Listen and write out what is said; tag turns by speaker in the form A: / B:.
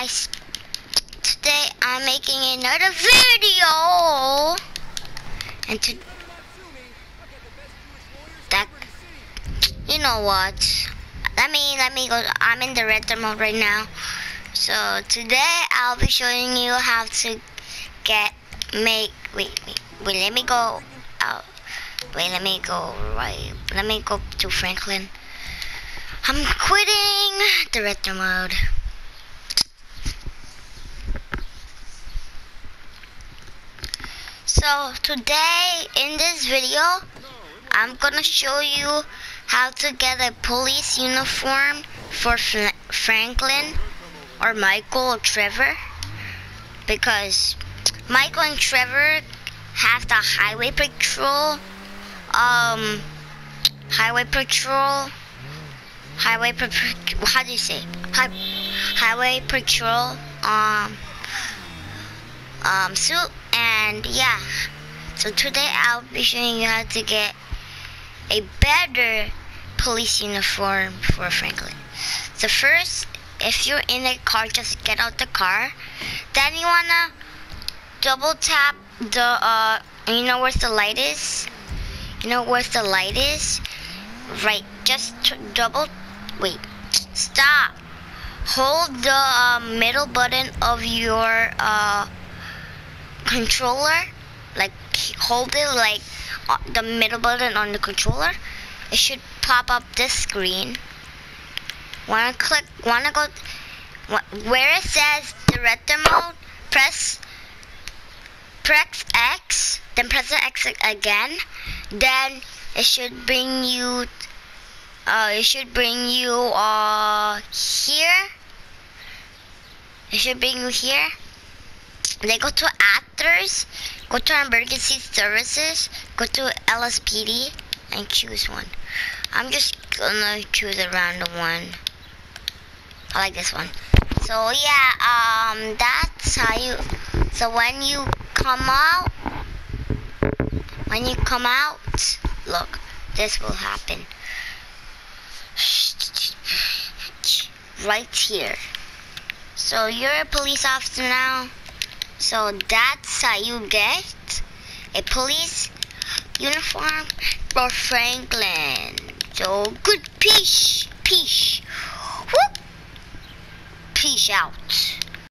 A: guys, today I'm making another video, and to that, you know what? Let me let me go. I'm in the retro mode right now, so today I'll be showing you how to get make. Wait, wait, wait. Let me go out. Wait, let me go right. Let me go to Franklin. I'm quitting the retro mode. So today in this video, I'm gonna show you how to get a police uniform for Fl Franklin or Michael or Trevor because Michael and Trevor have the highway patrol um highway patrol highway how do you say? Hi highway patrol um um suit and yeah so today I'll be showing you how to get a better police uniform for Franklin. So first if you're in a car just get out the car. Then you wanna double tap the uh you know where the light is? You know where the light is? Right just double wait stop. Hold the uh, middle button of your uh controller like hold it like the middle button on the controller it should pop up this screen. Wanna click wanna go where it says director mode press press X then press X again then it should bring you uh, it should bring you uh here. It should bring you here they go to actors, go to emergency services, go to LSPD, and choose one. I'm just gonna choose a random one. I like this one. So yeah, um, that's how you. So when you come out, when you come out, look, this will happen. Right here. So you're a police officer now. So that's how you get a police uniform for Franklin. So good peace, peace, whoop, peace out.